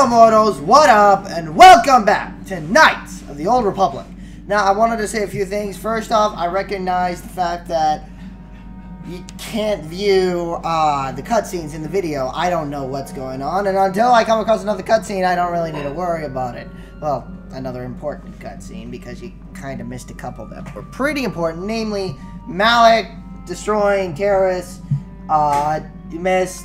Hello, mortals, what up, and welcome back to Knights of the Old Republic. Now, I wanted to say a few things. First off, I recognize the fact that you can't view uh, the cutscenes in the video. I don't know what's going on, and until I come across another cutscene, I don't really need to worry about it. Well, another important cutscene, because you kind of missed a couple that were pretty important, namely Malak destroying terrorists, uh, you missed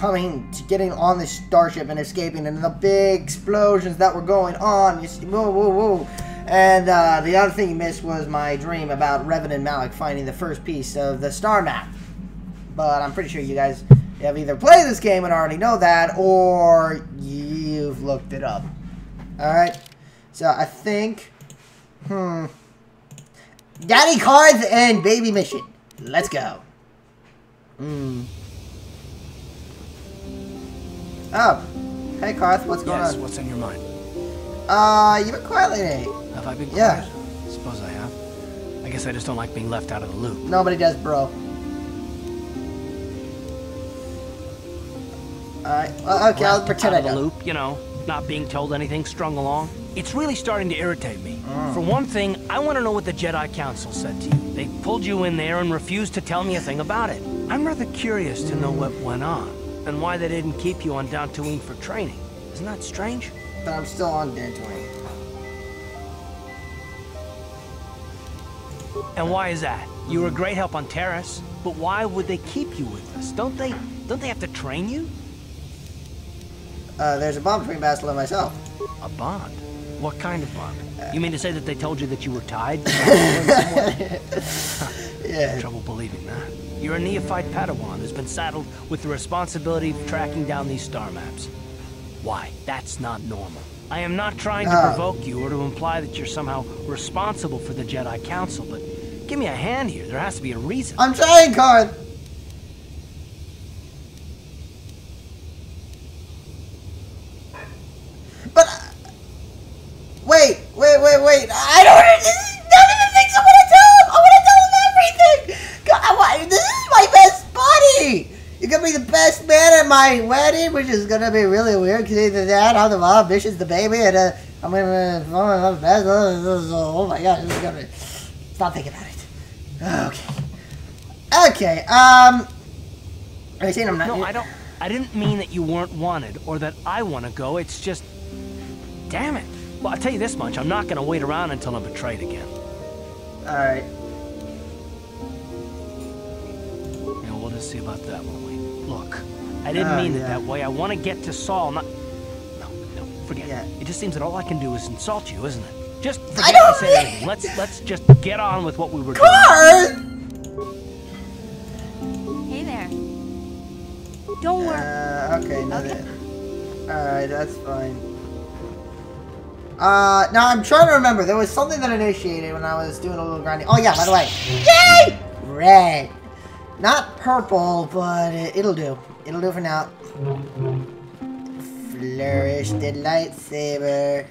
coming to getting on the starship and escaping and the big explosions that were going on. You see, whoa, whoa, whoa. And uh, the other thing you missed was my dream about Revan and Malak finding the first piece of the star map. But I'm pretty sure you guys have either played this game and already know that, or you've looked it up. Alright? So I think... Hmm... Daddy cards and baby mission. Let's go. Hmm. Oh. Hey, Carth, what's going yes, on? what's on your mind? Uh, you've been quiet lately. Have I been quiet? Yeah. Suppose I have. I guess I just don't like being left out of the loop. Nobody does, bro. Alright, well, okay, I'll pretend out I of the don't. loop, you know, not being told anything strung along. It's really starting to irritate me. Mm. For one thing, I want to know what the Jedi Council said to you. They pulled you in there and refused to tell me a thing about it. I'm rather curious to know what went on and why they didn't keep you on Dantooine for training. Isn't that strange? But I'm still on Dantooine. And why is that? You were a great help on Taris, but why would they keep you with us? Don't they don't they have to train you? Uh, there's a bond between Bastila and myself. A bond? What kind of bond? You mean to say that they told you that you were tied? Yeah. Trouble believing that. You're a neophyte Padawan who's been saddled with the responsibility of tracking down these star maps. Why? That's not normal. I am not trying to Ah. provoke you or to imply that you're somehow responsible for the Jedi Council, but give me a hand here. There has to be a reason. I'm trying, Carth. But uh, wait, wait, wait, wait. I don't. This is none of the things I want to tell him. I want to tell him everything. God, I want, this is my best buddy. You're gonna be the best my wedding, which is gonna be really weird because either that, I'm the mom, Bishop's the baby, and uh, I'm gonna. Oh my god, this is gonna. Stop thinking about it. Okay. Okay. Um. Are you saying I'm not? No, I don't. I didn't mean that you weren't wanted or that I want to go. It's just. Damn it. Well, I'll tell you this much. I'm not going to wait around until I'm betrayed again. All right. Yeah, we'll just see about that, won't we? Look, I didn't Oh, mean it that way. I want to get to Saul, not. No, no, forget Yeah. it. It just seems that all I can do is insult you, isn't it? Just forget I don't I said mean- anything. Let's let's just get on with what we were doing. Hey there. Don't worry. Uh, okay. No, Okay. All right, that's fine. Uh, now I'm trying to remember. There was something that initiated when I was doing a little grinding. Oh yeah, by the way, yay! Red, not purple, but it'll do. It'll do for now. Flourish the lightsaber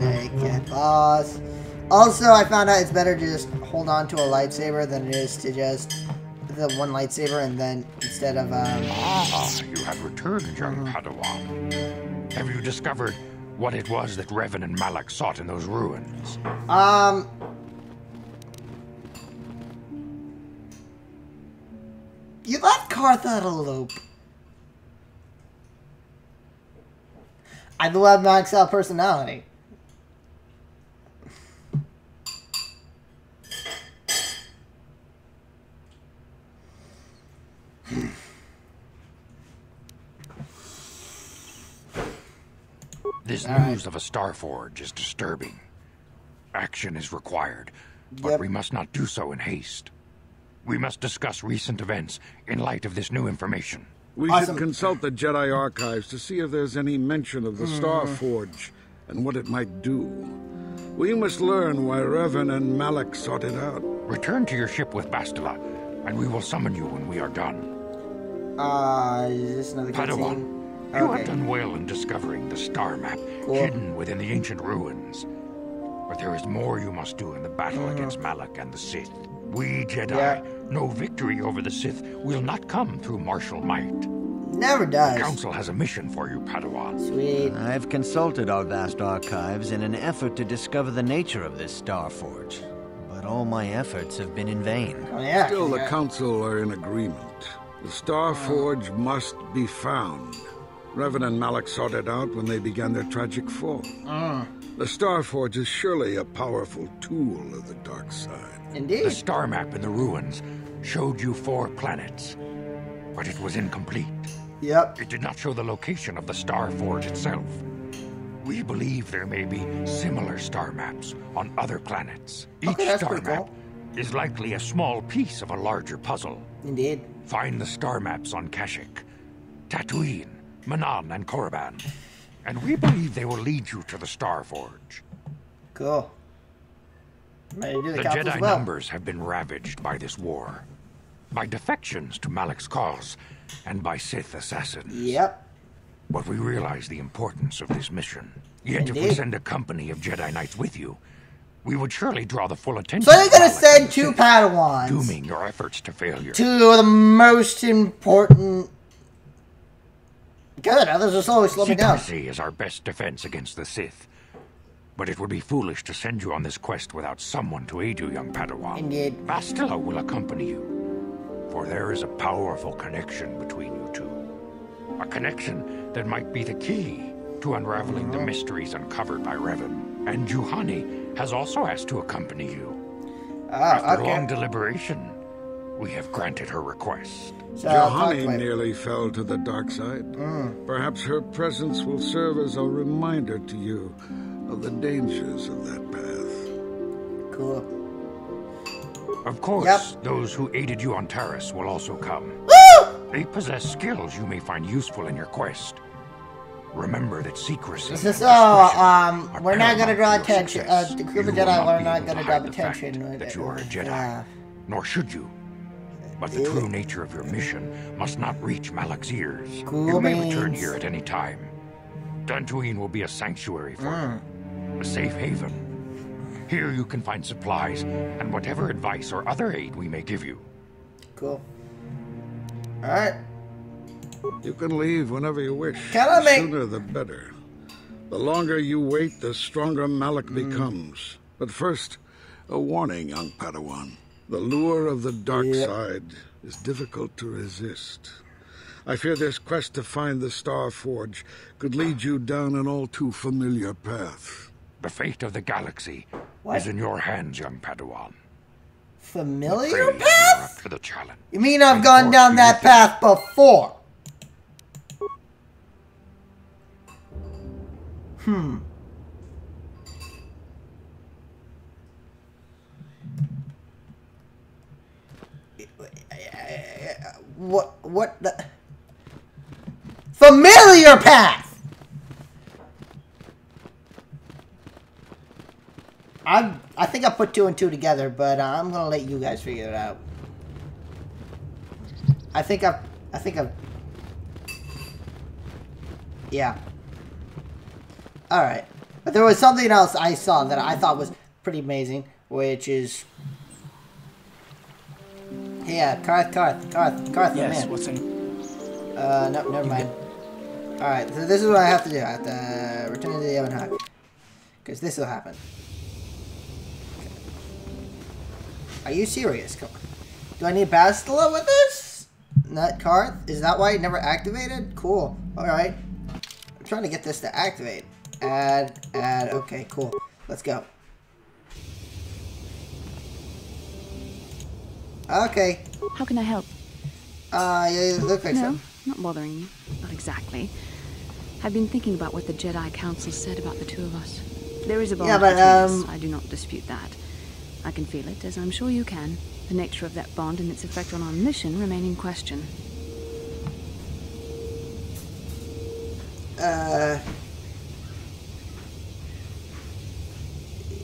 like a boss. Also, I found out it's better to just hold on to a lightsaber than it is to just the one lightsaber and then instead of um. Ah, you have returned, young Padawan. Have you discovered what it was that Revan and Malak sought in those ruins? Um. You left Carth out loop. I do have max out personality. This All right. news of a Starforge is disturbing. Action is required, but Yep. we must not do so in haste. We must discuss recent events in light of this new information. We Awesome. should consult the Jedi archives to see if there's any mention of the Star Forge and what it might do. We must learn why Revan and Malak sought it out. Return to your ship with Bastila, and we will summon you when we are done. Uh, is this another Padawan, cutscene? you have done well in discovering the star map Cool. hidden within the ancient ruins. But there is more you must do in the battle against Malak and the Sith. We Jedi Yeah. know victory over the Sith will not come through martial might. Never The does. Council has a mission for you, Padawan. Sweet. Uh, I've consulted our vast archives in an effort to discover the nature of this Star Forge, but all my efforts have been in vain. Oh, yeah. Still, the yeah. Council are in agreement. The Star Forge must be found. Revan and Malak sought it out when they began their tragic fall. Uh-huh. The Star Forge is surely a powerful tool of the dark side. Indeed. The star map in the ruins showed you four planets, but it was incomplete. Yep. It did not show the location of the Star Forge itself. We believe there may be similar star maps on other planets. Each Okay, star map cool. is likely a small piece of a larger puzzle. Indeed. Find the star maps on Kashyyyk, Tatooine, Manaan, and Korriban, and we believe they will lead you to the Star Forge. Cool. To the, Jedi well. numbers have been ravaged by this war, by defections to Malak's cause, and by Sith assassins. Yep. But we realize the importance of this mission. Yet if we send a company of Jedi Knights with you, we would surely draw the full attention So you're of gonna send two Padawans dooming your efforts to failure. to the most important. Good. Others are slowly slowing down. Secrecy is our best defense against the Sith. But it would be foolish to send you on this quest without someone to aid you, young Padawan. Indeed. Bastila will accompany you, for there is a powerful connection between you two. A connection that might be the key to unraveling the mysteries uncovered by Revan. And Juhani has also asked to accompany you. Ah, After okay. long deliberation, we have granted her request. So I'll Juhani nearly fell to the dark side. Perhaps her presence will serve as a reminder to you of the dangers of that path. Cool. Of course, Yep. those who aided you on Taris will also come. They possess skills you may find useful in your quest. Remember that secrecy. So, and so discretion um, we're not gonna draw attention. Uh, the group of Jedi are not gonna draw hide the fact attention. That you are a Jedi, Yeah. nor should you. But the true nature of your mission must not reach Malak's ears. Cool you may return here at any time. Dantooine will be a sanctuary for Hmm. you, a safe haven. Here you can find supplies and whatever advice or other aid we may give you. Cool. All right. You can leave whenever you wish. Can I the make- sooner the better. The longer you wait, the stronger Malak Hmm. becomes. But first, a warning, young Padawan. The lure of the dark Yep. side is difficult to resist. I fear this quest to find the Star Forge could lead you down an all too familiar path. The fate of the galaxy What? is in your hands, young Padawan. Familiar Praise you are path? up the challenge. You mean I've And gone down that with path before? Hmm. What? What the? Familiar path. I I think I put two and two together, but uh, I'm gonna let you guys figure it out. I think I've I think I've yeah. All right, but there was something else I saw that I thought was pretty amazing, which is yeah, Carth, Carth, Carth, Carth, Yes, man. what's in... Uh, no, never mind. Alright, so this is what I have to do. I have to uh, return to the Ebon Hawk. Because this will happen. Are you serious? Come on. Do I need Bastila with this? Not Carth? Is that why it never activated? Cool. Alright. I'm trying to get this to activate. Add, add. Okay, cool. Let's go. Okay. How can I help? Uh, you look like No, some. not bothering you. Not exactly. I've been thinking about what the Jedi Council said about the two of us. There is a bond Yeah, but, between us. um, I do not dispute that. I can feel it, as I'm sure you can. The nature of that bond and its effect on our mission remain in question. Uh.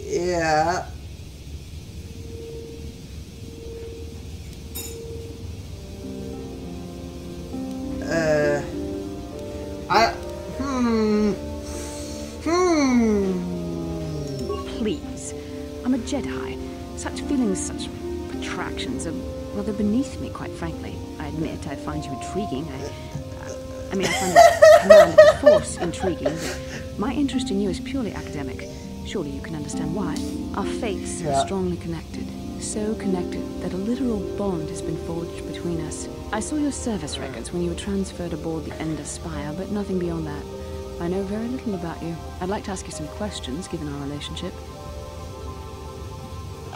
Yeah. Such feelings, such attractions are, well, they're beneath me, quite frankly. I admit I find you intriguing. I, I mean, I find the command of the Force intriguing, but my interest in you is purely academic. Surely you can understand why. Our fates Yeah. are strongly connected. So connected that a literal bond has been forged between us. I saw your service records when you were transferred aboard the Endar Spire, but nothing beyond that. I know very little about you. I'd like to ask you some questions, given our relationship.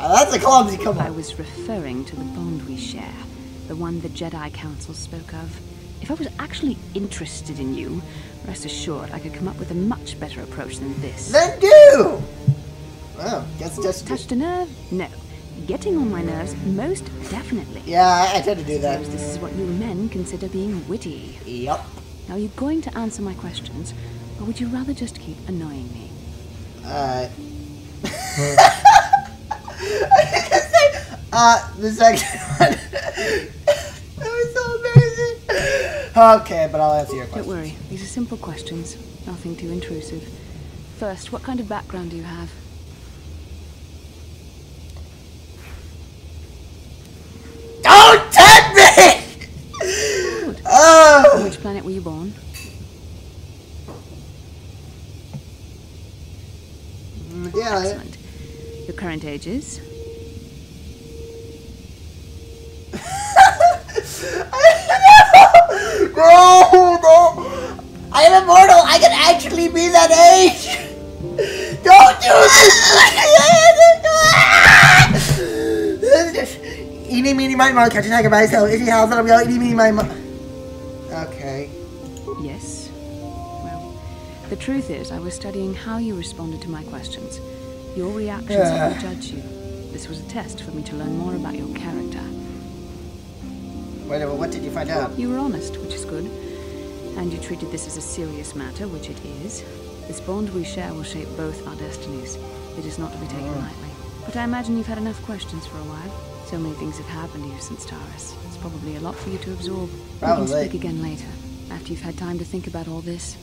Uh, that's a clumsy, come I was referring to the bond we share, the one the Jedi Council spoke of. If I was actually interested in you, rest assured I could come up with a much better approach than this. Then do! Well, guess just... Touched a nerve? No. Getting on my nerves? Most definitely. Yeah, I, I tend to do that. Suppose this is what you men consider being witty. Yup. Now, are you going to answer my questions, or would you rather just keep annoying me? Uh... uh, the second one. that was so amazing. Okay, but I'll answer your question. Don't worry, these are simple questions, nothing too intrusive. First, what kind of background do you have? Don't tempt me! Good. Oh! Which planet were you born? Yeah, Excellent. Your current age is? No, no. I am immortal. I can actually be that age. Don't do this. Eeny, meeny, miny, moe, catch a tiger by his tail. Howls, let him go. Eeny, meeny, miny, moe. Okay. Yes. Well, the truth is, I was studying how you responded to my questions. Your reactions help me judge you. This was a test for me to learn more about your character. Wait, wait, what did you find out? You were honest, which is good. And you treated this as a serious matter, which it is. This bond we share will shape both our destinies. It is not to be taken mm. lightly. But I imagine you've had enough questions for a while. So many things have happened to you since Taris. It's probably a lot for you to absorb. We can speak again later, after you've had time to think about all this.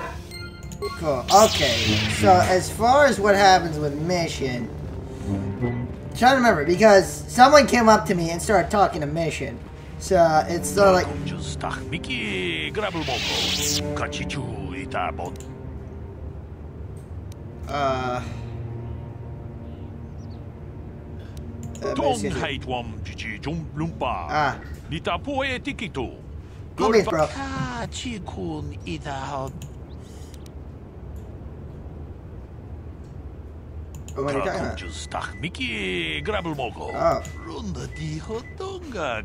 Cool. Okay. So as far as what happens with Mission, trying to remember because someone came up to me and started talking to Mission. So it's sort of like Stach Miki Grabelmoko. Kachichu Itabot. uh. uh, Tong basically- Haitwam Chichi Jum Lumpa. Ah. Nita Poe Tikito. Cool beans, bro. Kachikun Ita What Karakuncustarmiki tá, Grabelmogo. Ah. Runda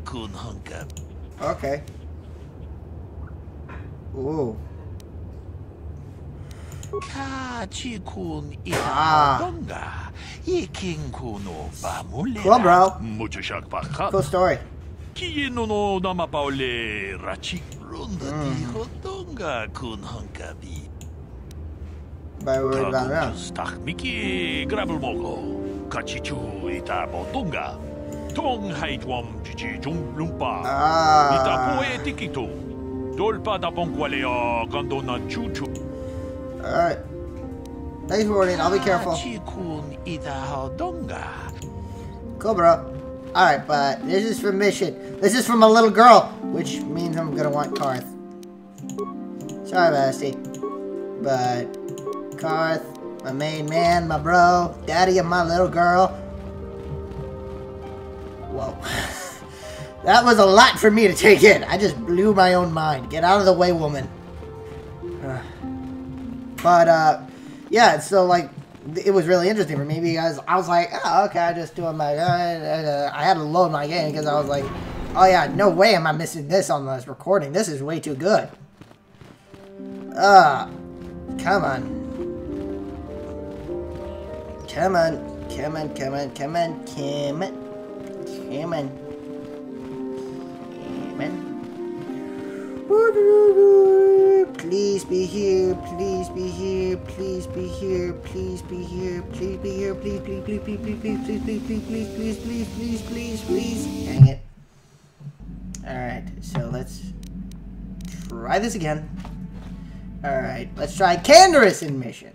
Kunhanka. Ok. Uou. Kachikun Ihatonga. Ah. Ikinkuno Bamule. Hello, bro. Mucho shock bacana. Cool story. Kiyino no Namapaole Rachi. Runda di hotonga mm. Kunhanka Bi. By word about around. Stach Miki Grabelmoko. Kachichu ita botonga. Tong haitwam chichi jum lumpa. Ah. Ita poe tikito. Dolpa da bonqualea gandona chuchu. Alright. Thanks for warning. I'll be careful. Kachikun ita hodonga. Cool. Alright, but this is from Mission. This is from a little girl, which means I'm gonna want Carth. Sorry, Basti. But My main man, my bro, daddy of my little girl. Whoa. that was a lot for me to take in. I just blew my own mind. Get out of the way, woman. Uh, But, uh, yeah, so, like, it was really interesting for me because I was like, oh, okay, I just doing my, uh, uh, I had to load my game because I was like, oh yeah, no way am I missing this on this recording. This is way too good. Ah, come on. Come on, come on, come on, come on, come on, come on, come on. Please be here, please be here, please be here, please be here, please be here, please, please, please, please, please, please, please, please, please, please, please, please, please, please. Dang it. Alright, so let's try this again. Alright, let's try Canderous in mission.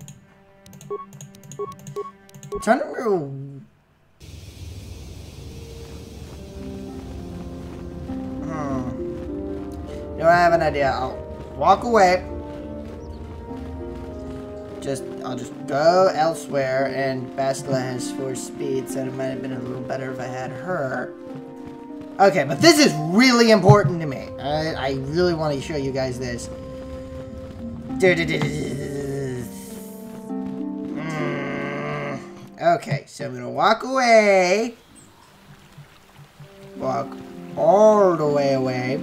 Trying to remember. Hmm. No, I have an idea. I'll walk away. Just, I'll just go elsewhere, and Bastila has force speed, so it might have been a little better if I had her. Okay, but this is really important to me. I, I really want to show you guys this. Okay, so I'm gonna walk away. Walk all the way away.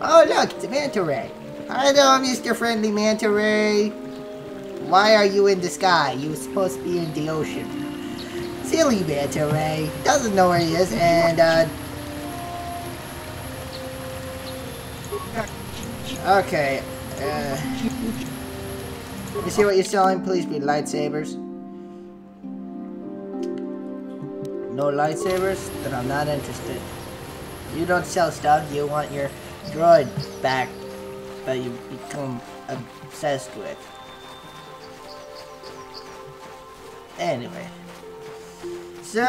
Oh look, it's a manta ray. Hello, Mr. Friendly Manta Ray. Why are you in the sky? You were supposed to be in the ocean. Silly Manta Ray. Doesn't know where he is, and uh... Okay. Uh... You see what you're selling? Please be lightsabers. No lightsabers? Then I'm not interested. You don't sell stuff, you want your droid back that you become obsessed with. Anyway. So,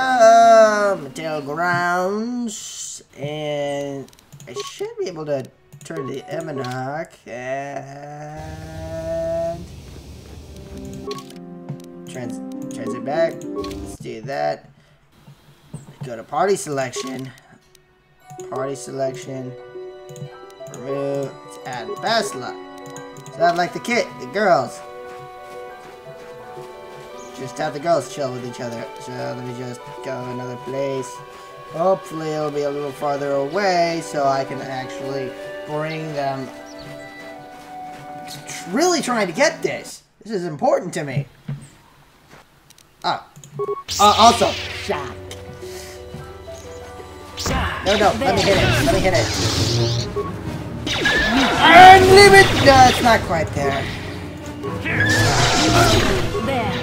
Matale Grounds, and I should be able to turn the Eminarch, and trans transit back. Let's do that. Go to party selection. Party selection. Remove. Let's add Basla. So I like the kit, the girls. Just have the girls chill with each other. So let me just go another place. Hopefully it'll be a little farther away so I can actually bring them. Really trying to get this. This is important to me. Oh. Uh, also, shot. No, no, let me hit it. Let me hit it. Unlimited! No, it's not quite there. There.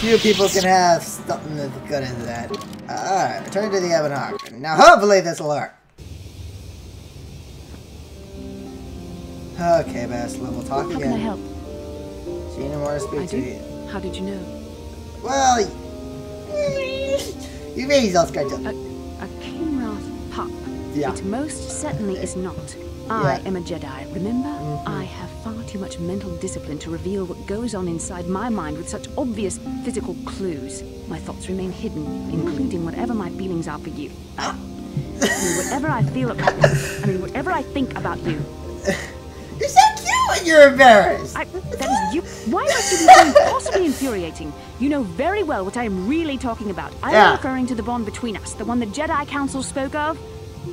Few people can have something as good as that. Alright, return to the Ebon Hawk. Now hopefully this will work. Okay, Bass, we'll talk How again. can I help? She didn't want to speak I to do. you. How did you know? Well, you made those kind of... A, a Kinrath pup. Yeah. It most certainly is not. I Yeah. am a Jedi, remember? Mm. I have far too much mental discipline to reveal what goes on inside my mind with such obvious physical clues. My thoughts remain hidden, including whatever my feelings are for you. I mean, whatever I feel about you, I mean, whatever I think about you. You're so cute when you're embarrassed. I, that is you. Why must you be so possibly infuriating? You know very well what I am really talking about. I Yeah. referring to the bond between us, the one the Jedi Council spoke of.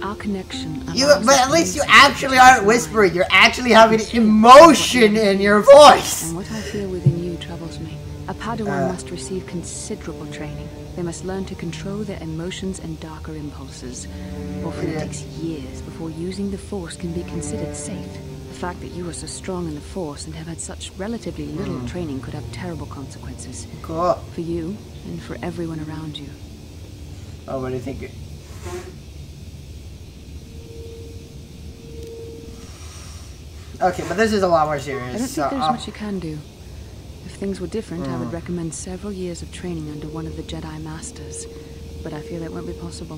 Our connection. You, but at least you actually aren't whispering. You're actually having emotion in your voice. And what I feel within you troubles me. A Padawan Uh. must receive considerable training. They must learn to control their emotions and darker impulses. Often Yeah. it takes years before using the Force can be considered safe. The fact that you are so strong in the Force and have had such relatively little Hmm. training could have terrible consequences. Cool. For you, and for everyone around you. Oh, what do you think? Okay, but this is a lot more serious. I don't think so, there's uh, much you can do. If things were different, I would recommend several years of training under one of the Jedi Masters. But I feel that won't be possible.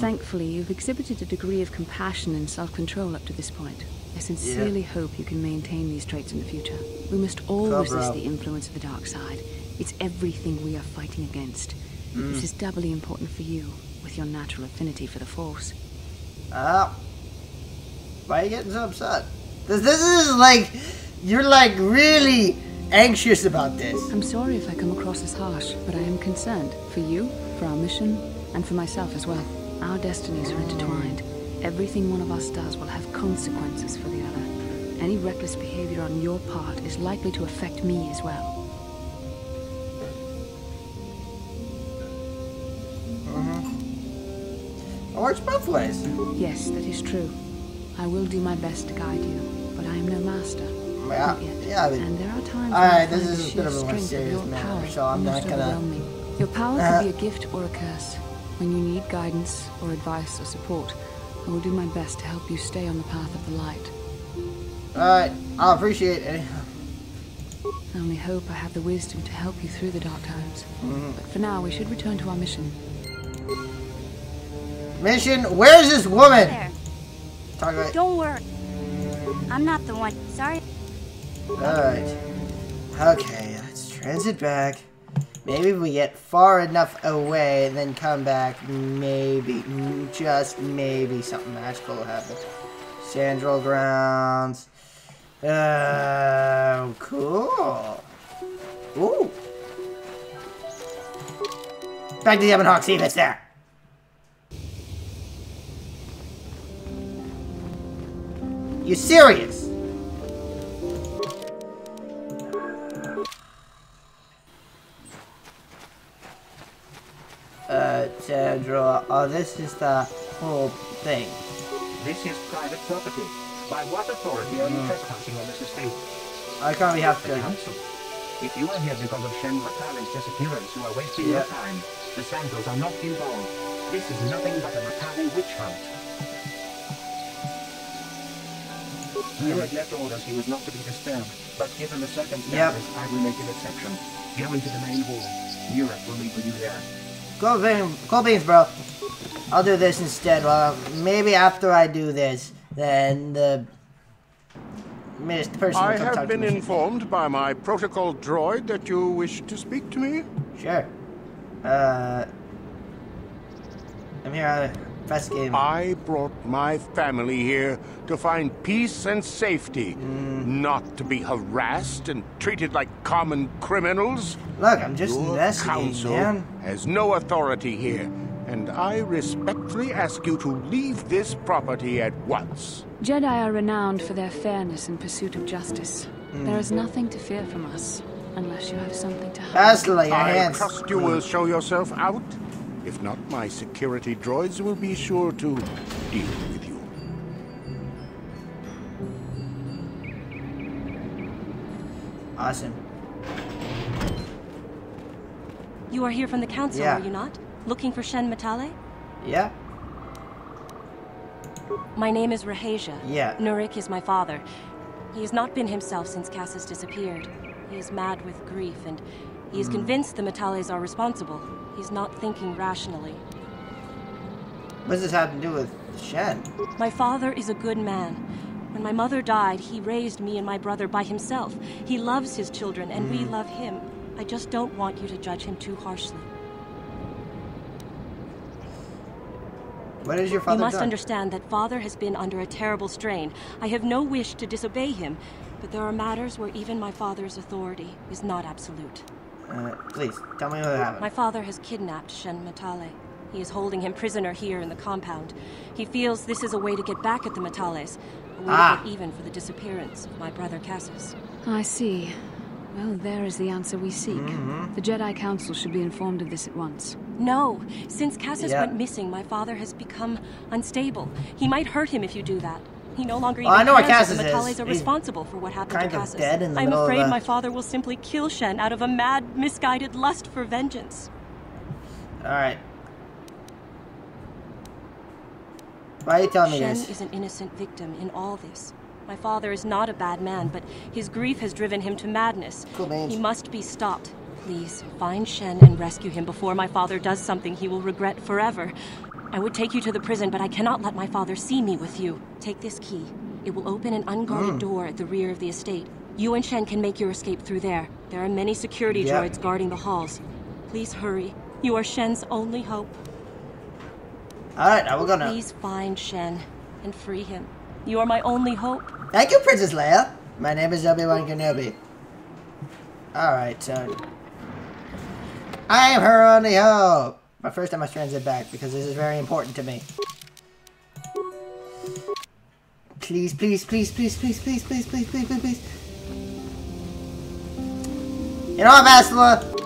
Thankfully, you've exhibited a degree of compassion and self-control up to this point. I sincerely hope you can maintain these traits in the future. We must all resist bro. the influence of the dark side. It's everything we are fighting against. This is doubly important for you, with your natural affinity for the Force. Uh, why are you getting so upset? This, this is like, you're like really anxious about this. I'm sorry if I come across as harsh, but I am concerned for you, for our mission, and for myself as well. Our destinies are intertwined. Everything one of us does will have consequences for the other. Any reckless behavior on your part is likely to affect me as well. It works both ways. Yes, that is true. I will do my best to guide you, but I am no master. Yeah, yeah, I mean, and there are times all right, this is a bit of a more serious matter, so I'm not gonna- Your power Uh, could be a gift or a curse. When you need guidance or advice or support, I will do my best to help you stay on the path of the light. Alright, I'll appreciate it. I only hope I have the wisdom to help you through the dark times. Mm-hmm. But for now, we should return to our mission. Mission, where's this woman? There. Talk about Don't worry. I'm not the one. Sorry. Alright. Okay, let's transit back. Maybe if we get far enough away and then come back, maybe, just maybe something magical will happen. Sandral grounds. Oh, cool. Ooh. Back to the Ebon Hawk, see if it's there. You serious? Sandra, oh, this is the whole thing. This is private property. By what authority are you hmm. trespassing on this estate? I can't be have to. council. If you are here because of Shen Matale's disappearance, you are wasting Yeah. your time. The Sandrals are not involved. This is nothing but a Matale witch hunt. You hmm. had left orders he was not to be disturbed, but given the circumstances, I will make an exception. Go into the main hall. Europe will meet with you there. Cool beans, go beans, bro. I'll do this instead. Well, maybe after I do this, then the missed person I have been me. informed by my protocol droid that you wish to speak to me. Sure. Uh, I'm here on investigating. I brought my family here to find peace and safety, Mm. not to be harassed and treated like common criminals. Look, I'm just Your investigating, council man. has no authority here, and I respectfully ask you to leave this property at once. Jedi are renowned for their fairness and pursuit of justice. There is nothing to fear from us, unless you have something to hide. Bastila, your I trust you will show yourself out. If not, my security droids will be sure to deal with you. Awesome. You are here from the council, Yeah. are you not? Looking for Shen Matale? Yeah? My name is Rahasia. Yeah. Nurik is my father. He has not been himself since Cass has disappeared. He is mad with grief, and he is hmm. convinced the Matales are responsible. He's not thinking rationally. What does this have to do with Shen? My father is a good man. When my mother died, he raised me and my brother by himself. He loves his children, and we hmm. love him. I just don't want you to judge him too harshly. What is your You father You must done? understand that father has been under a terrible strain. I have no wish to disobey him, but there are matters where even my father's authority is not absolute. Uh, please, tell me what happened. My father has kidnapped Shen Matale. He is holding him prisoner here in the compound. He feels this is a way to get back at the Matales, a way Ah. to get even for the disappearance of my brother Cassus. I see. Well, there is the answer we seek. The Jedi Council should be informed of this at once. No, since Cassus Yeah. went missing, my father has become unstable. He might hurt him if you do that. He no longer even I know cares if Cassus the is. Matales are responsible for what happened kind to of Cassus. dead in the I'm of afraid a- my father will simply kill Shen out of a mad, misguided lust for vengeance. Alright. Why are you telling me this? Shen is an innocent victim in all this. My father is not a bad man, but his grief has driven him to madness. Cool beans. He must be stopped. Please, find Shen and rescue him before my father does something he will regret forever. I would take you to the prison, but I cannot let my father see me with you. Take this key. It will open an unguarded Hmm. door at the rear of the estate. You and Shen can make your escape through there. There are many security Yep. droids guarding the halls. Please hurry. You are Shen's only hope. Alright, now we're gonna. Please find Shen and free him. You are my only hope. Thank you, Princess Leia. My name is Obi-Wan Kenobi. Alright, so... I am her only hope! But first I must transit back, because this is very important to me. Please, please, please, please, please, please, please, please, please, please, please. You know what, Bastila?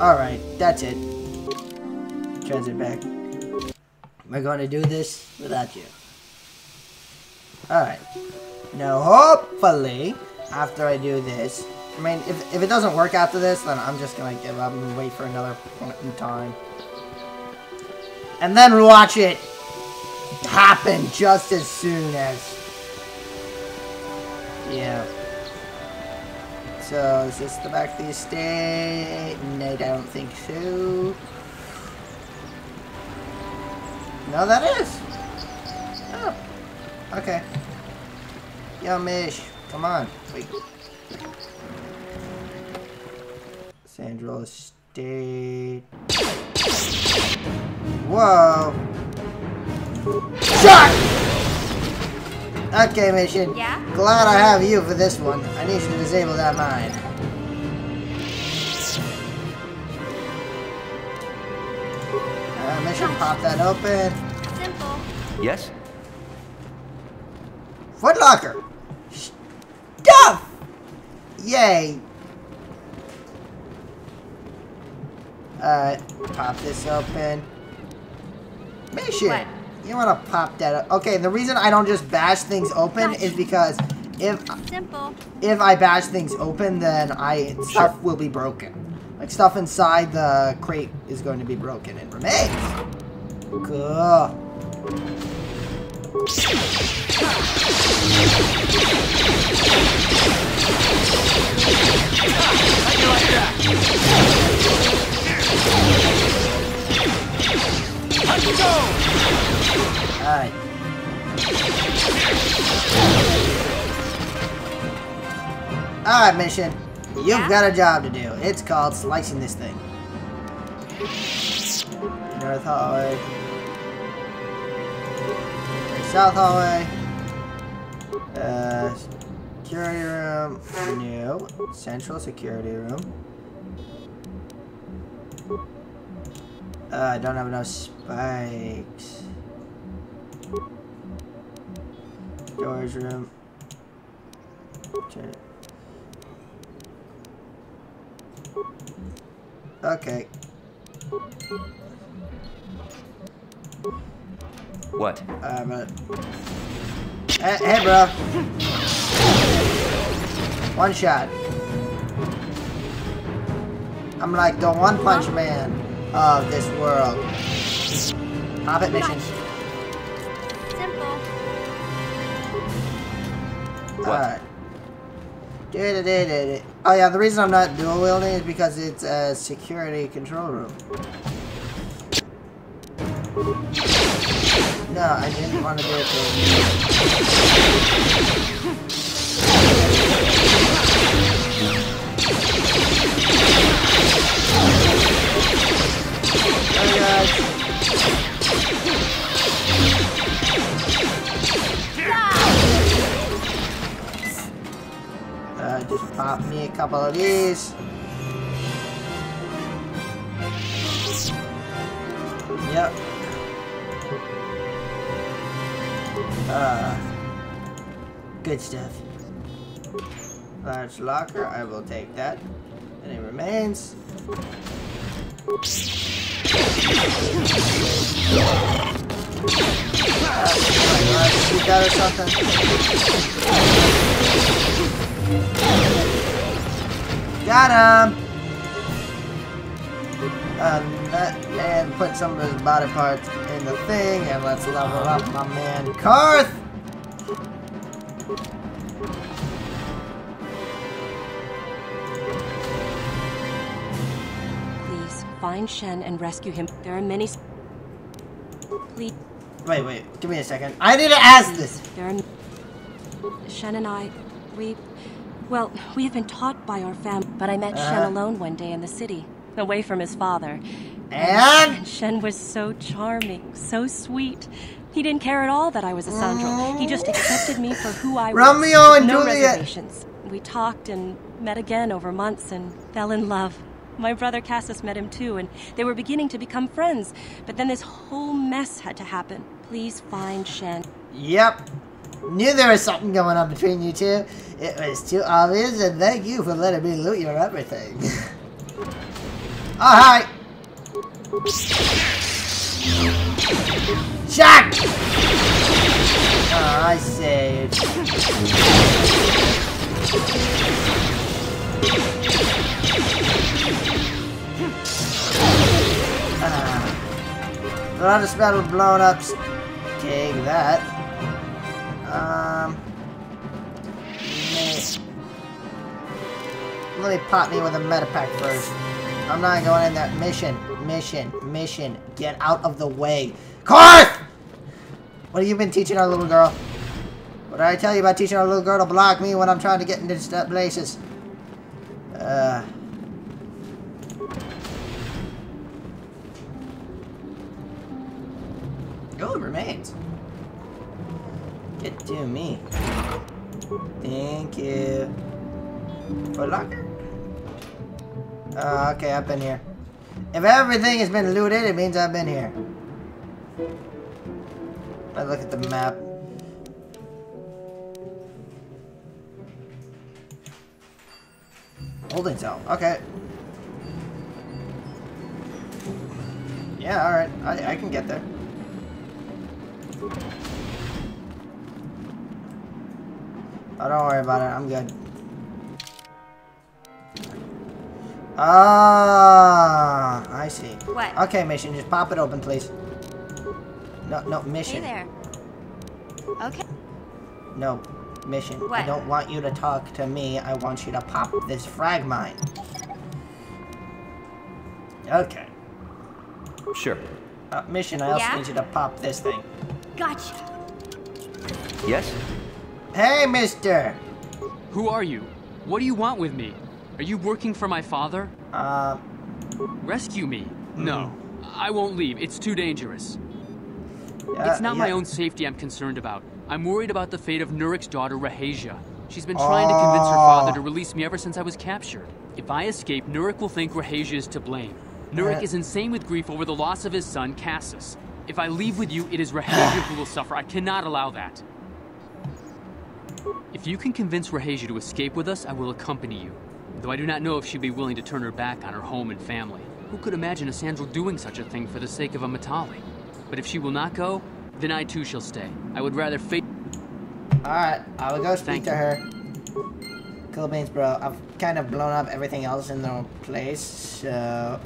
Alright, that's it. Transit back. We're going to do this without you. Alright. Now, hopefully, after I do this, I mean, if, if it doesn't work after this, then I'm just to give up and wait for another point in time. And then watch it. happen just as soon as. Yeah. So, is this the back of the estate? No, I don't think so. No, that is. Oh. Okay. Yo, Mish. Come on. Wait. Sandral Estate. Whoa. Shot! Okay, mission. Yeah? Glad I have you for this one. I need you to disable that mine. Uh, mission, pop that open. Simple. Yes? Footlocker! Stuff! Yay! Alright, pop this open. Mission! What? You wanna pop that up? Okay, the reason I don't just bash things open is because if Simple. if I bash things open, then I stuff will be broken. Like stuff inside the crate is going to be broken. It remains. Cool. Alright, mission. You've got a job to do. It's called slicing this thing. North hallway. South hallway. Uh, security room. No. Central security room. Uh, I don't have enough spikes. Storage room. Okay. Okay. What? Uh, but... Hey, hey, bro. One shot. I'm like the one punch man of this world. Hobbit mission. Simple. Alright. Oh yeah, the reason I'm not dual wielding is because it's a security control room. No, I didn't want to do it oh, Hey guys. Just pop me a couple of these. Yep. Uh, good stuff. Large locker, I will take that. Any remains? Uh, you got or something? Got him! Um, that, and put some of his body parts in the thing, and let's level up my man Carth! Please, find Shen and rescue him. There are many... Please, Wait, wait, give me a second. I need to ask this! there are... Shen and I, we... Well, we have been taught by our family, but I met Shen Uh-huh. alone one day in the city, away from his father. And? And Shen was so charming, so sweet. He didn't care at all that I was a Sandral. He just accepted me for who I was. Romeo and no Juliet. reservations. We talked and met again over months and fell in love. My brother Cassus met him too, and they were beginning to become friends. But then this whole mess had to happen. Please find Shen. Yep. Knew there was something going on between you two. It was too obvious, and thank you for letting me loot your everything. Alright! Shot! Oh, I saved. Ah. Of spell blown up. Take that. Um, let me, pop me with a metapack first. I'm not going in that mission, mission, mission. Get out of the way. Carth! What have you been teaching our little girl? What did I tell you about teaching our little girl to block me when I'm trying to get into places? Uh. It remains. Get to me. Thank you. For locker? Uh, okay, I've been here. If everything has been looted, it means I've been here. I look at the map. Holding cell. Okay. Yeah, alright. I, I can get there. Oh, don't worry about it. I'm good. Ah, I see. What? Okay, mission. Just pop it open, please. No, no, Hey mission. there. Okay. No, mission. What? I don't want you to talk to me. I want you to pop this frag mine. Okay. Sure. Uh, mission, I also Yeah? need you to pop this thing. Gotcha. Yes? Hey, mister! Who are you? What do you want with me? Are you working for my father? Uh, Rescue me. No. I won't leave. It's too dangerous. uh, it's not my own safety I'm concerned about. I'm worried about the fate of Nurik's daughter, Rahasia. She's been trying to convince her father to Oh. release me ever since I was captured. If I escape, Nurik will think Rahasia is to blame. Nurik Uh. is insane with grief over the loss of his son, Cassus. If I leave with you, it is Rahasia who will suffer. I cannot allow that. If you can convince Rahasia to escape with us, I will accompany you. Though I do not know if she'd be willing to turn her back on her home and family. Who could imagine a Sandral doing such a thing for the sake of a Matale? But if she will not go, then I too shall stay. I would rather face. Alright, I will go speak Thank to you. her. Cool beans, bro. I've kind of blown up everything else in their place, so...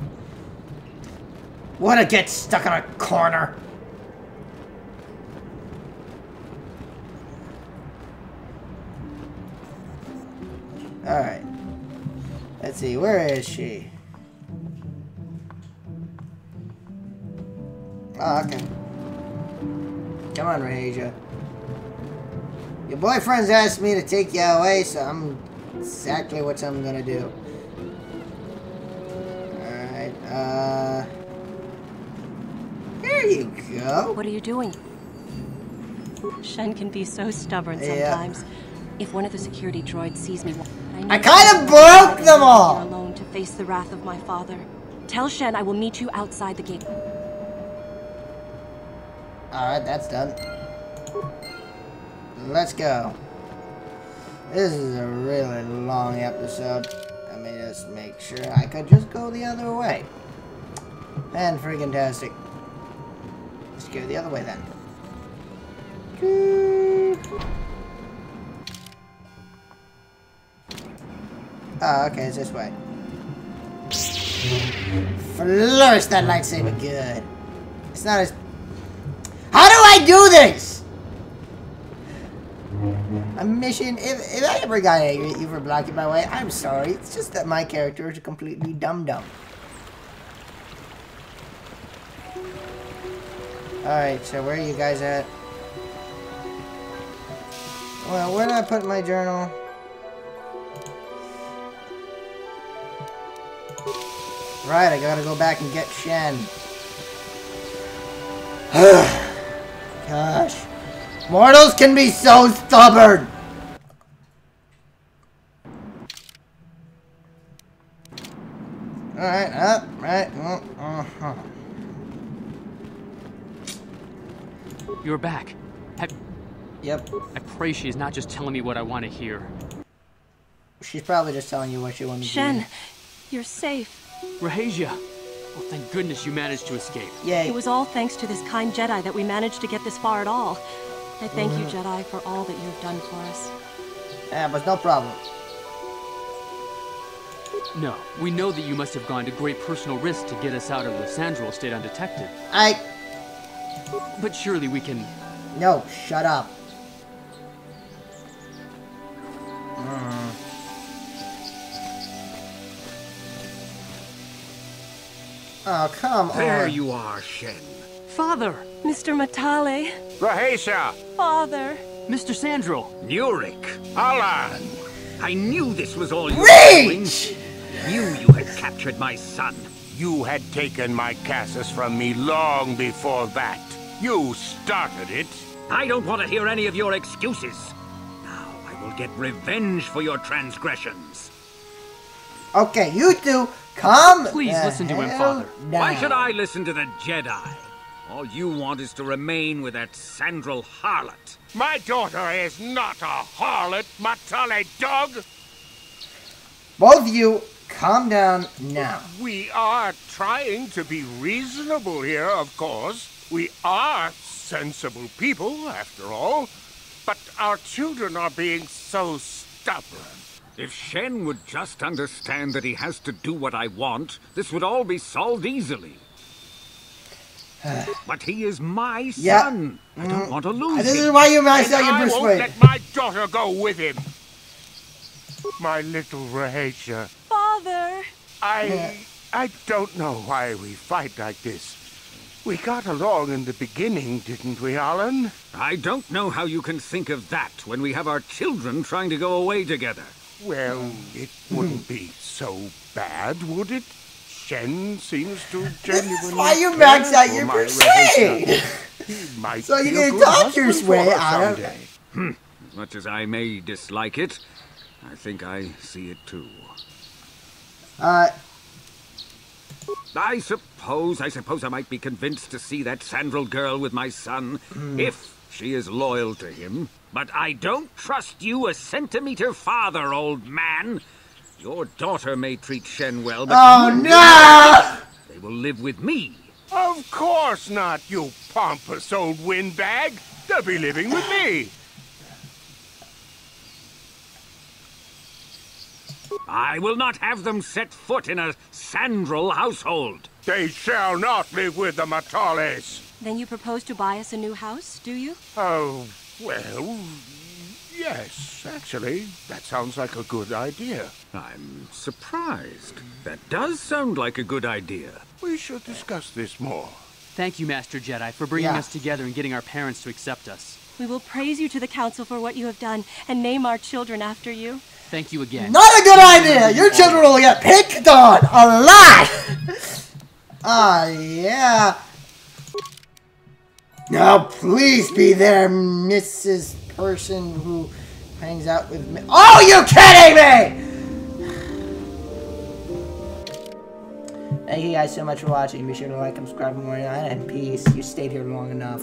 Wanna get stuck in a corner? Let's see, where is she? Oh, okay. Come on, Rahasia. Your boyfriend's asked me to take you away, so I'm exactly what I'm gonna do. Alright, uh... There you go. What are you doing? Shen can be so stubborn Yeah. sometimes. If one of the security droids sees me, I kind of broke them all! alone to face the wrath of my father. Tell Shen I will meet you outside the gate. Alright, that's done. Let's go. This is a really long episode. Let me just make sure I could just go the other way. And freaking tastic. Let's go the other way then. Oh, okay, it's this way. Flourish that lightsaber good. It's not as... How do I do this? A mission... If, if I ever got angry at you for blocking my way, I'm sorry. It's just that my character is completely dumb-dumb. Alright, so where are you guys at? Well, where did I put my journal? Right, I gotta go back and get Shen. Gosh. Mortals can be so stubborn! Alright, up, right, uh, uh-huh. You're back. Have... Yep. I pray she's not just telling me what I want to hear. She's probably just telling you what she wants to hear. Shen, you're safe. Rahasia! Well, thank goodness you managed to escape. Yay. It was all thanks to this kind Jedi that we managed to get this far at all. I thank you, Mhm. Jedi, for all that you've done for us. Yeah, but no problem. No, we know that you must have gone to great personal risk to get us out of the Sandral state undetected. I... But surely we can No, shut up. Mm. Oh, come on. There you are, Shen. Father! Mr. Matale. Rahasia! Father! Mr. Sandral! Nurik! Ahlan! I knew this was all you Reach! were doing. Knew you had captured my son. You had taken my Cassus from me long before that. You started it. I don't want to hear any of your excuses. Now I will get revenge for your transgressions. Okay, you two, come. Please the listen to him, Father. down. Why should I listen to the Jedi? All you want is to remain with that Sandral harlot. My daughter is not a harlot, Matale dog! Both of you, calm down now. We are trying to be reasonable here, of course. We are sensible people, after all. But our children are being so stubborn. If Shen would just understand that he has to do what I want, this would all be solved easily. but he is my Yeah. son. I don't mm. want to lose him. This is why you maxed out And your I Bruce won't Wayne. let my daughter go with him. My little Rahasia. Father! I... I don't know why we fight like this. We got along in the beginning, didn't we, Ahlan? I don't know how you can think of that when we have our children trying to go away together. Well, it wouldn't be so bad, would it? Shen seems to genuinely why you care max out for your my persuade. Rahasia. He might So be you a can good talk your way out of someday. Hmm. As much as I may dislike it, I think I see it too. Uh, I suppose, I suppose I might be convinced to see that Sandral girl with my son, if she is loyal to him. But I don't trust you a centimeter farther, old man. Your daughter may treat Shen well, but oh you- no! they will live with me. Of course not, you pompous old windbag. They'll be living with me. I will not have them set foot in a Sandral household. They shall not live with the Matales. Then you propose to buy us a new house, do you? Oh, well, yes, actually, that sounds like a good idea. I'm surprised. That does sound like a good idea. We should discuss this more. Thank you, Master Jedi, for bringing Yeah. us together and getting our parents to accept us. We will praise you to the council for what you have done and name our children after you. Thank you again. Not a good idea! Your children will get picked on a lot! Ah, yeah. Now, please be there, Mrs. Person who hangs out with me. Oh, you kidding me! Thank you guys so much for watching. Be sure to like subscribe for more, and peace. You stayed here long enough.